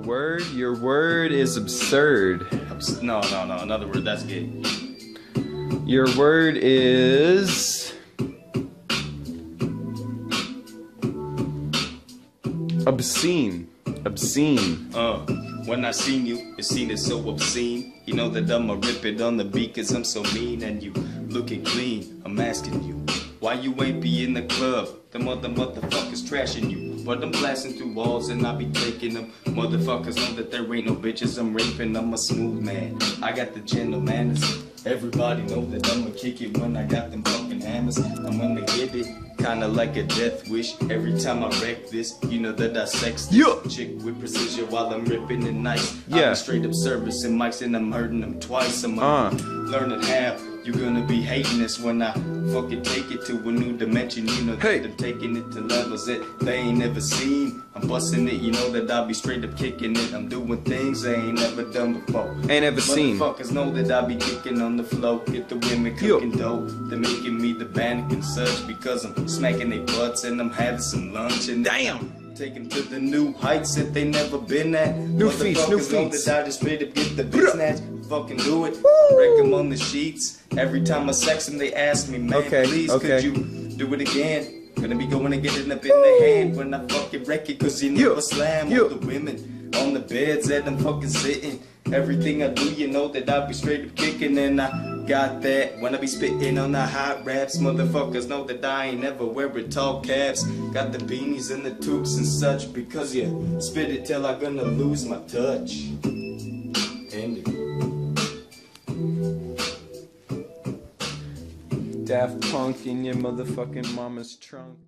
word? Your word is absurd. Abs- No, no, no. Another word. That's gay. Your word is obscene. Obscene. Uh, when I seen you, it seemed so obscene. You know that I'ma rip it on the beat cause I'm so mean and you looking clean. I'm asking you, why you ain't be in the club? The mother motherfuckers trashing you. But I'm blasting through walls and I be taking them. Motherfuckers know that there ain't no bitches I'm raping. I'm a smooth man. I got the gentle manners. Everybody know that I'ma kick it when I got them fucking hammers. I'm gonna get it. Kinda like a death wish. Every time I wreck this, you know that I sex this Yeah. chick with precision while I'm ripping it nice. Yeah. I'm straight up servicing mics and I'm hurting them twice. I'm Uh. learning how. You're gonna be hating this when I fucking take it to a new dimension. You know Hey. I'm taking it to levels that they ain't never seen. I'm busting it, you know that I'll be straight up kicking it. I'm doing things they ain't never done before. Ain't ever seen. Motherfuckers know that I be kicking on the flow. Get the women Yo. cooking dough. They're making me the bannock and such because I'm smacking their butts and I'm having some lunch and Damn. Taking to the new heights that they never been at. New feats, new feats. that I just straight up get the bitch snatch. Fucking do it. Wreck 'em on the sheets. Every time I sex them, they ask me, man, Okay, please, okay. could you do it again? Gonna be going and getting up in the hand when I fucking wreck it, cause you Yo, never slam all the women on the beds that I'm fucking sitting. Everything I do, you know that I be straight up kicking, and I got that when I be spitting on the hot raps. Motherfuckers know that I ain't never wearing tall caps. Got the beanies and the tubes and such because you spit it till I'm gonna lose my touch. End it. Daft Punk in your motherfucking mama's trunk.